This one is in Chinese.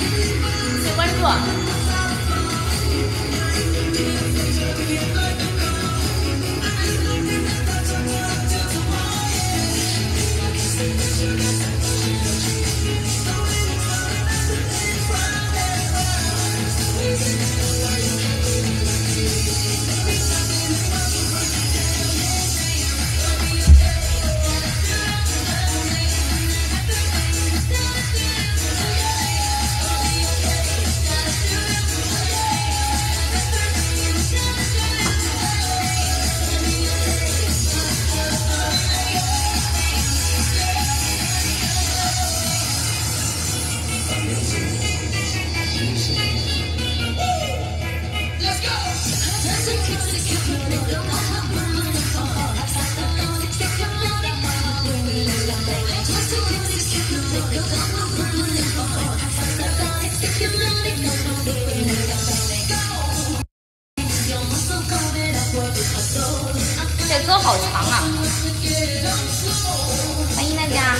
Second one. 歌好长啊！欢迎大家。